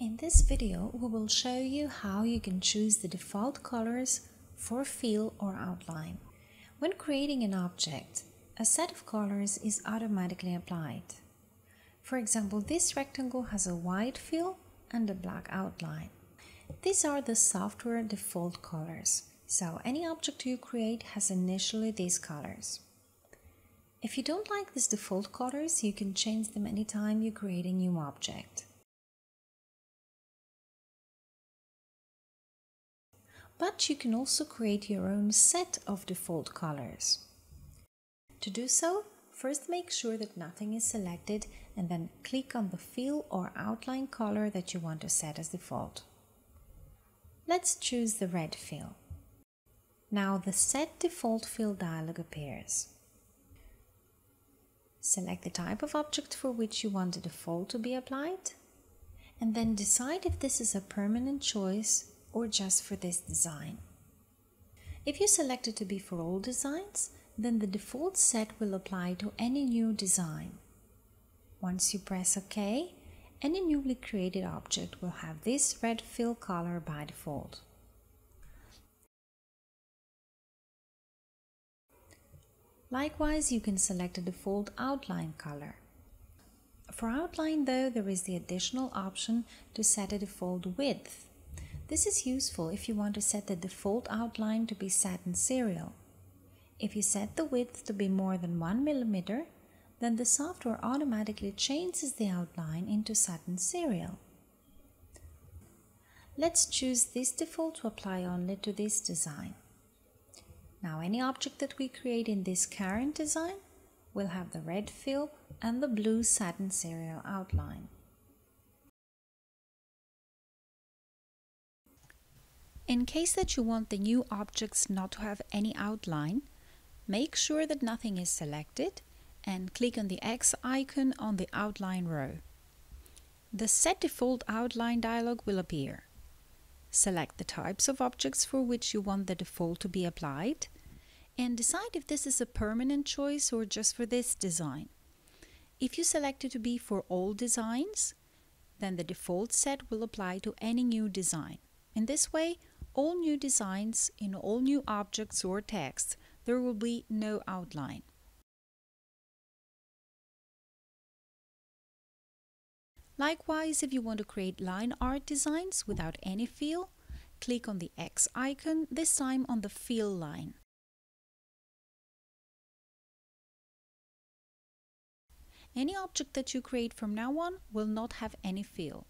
In this video, we will show you how you can choose the default colors for fill or outline. When creating an object, a set of colors is automatically applied. For example, this rectangle has a white fill and a black outline. These are the software default colors, so any object you create has initially these colors. If you don't like these default colors, you can change them anytime you create a new object. But you can also create your own set of default colors. To do so, first make sure that nothing is selected and then click on the fill or outline color that you want to set as default. Let's choose the red fill. Now the Set Default Fill dialog appears. Select the type of object for which you want the default to be applied and then decide if this is a permanent choice or just for this design. If you select it to be for all designs, then the default set will apply to any new design. Once you press OK, any newly created object will have this red fill color by default. Likewise, you can select a default outline color. For outline though, there is the additional option to set a default width this is useful if you want to set the default outline to be satin serial. If you set the width to be more than 1 mm, then the software automatically changes the outline into satin serial. Let's choose this default to apply only to this design. Now any object that we create in this current design will have the red fill and the blue satin serial outline. In case that you want the new objects not to have any outline, make sure that nothing is selected and click on the X icon on the outline row. The Set Default Outline dialog will appear. Select the types of objects for which you want the default to be applied and decide if this is a permanent choice or just for this design. If you select it to be for all designs, then the default set will apply to any new design. In this way, all new designs in all new objects or text, there will be no outline. Likewise, if you want to create line art designs without any fill, click on the X icon, this time on the fill line. Any object that you create from now on will not have any fill.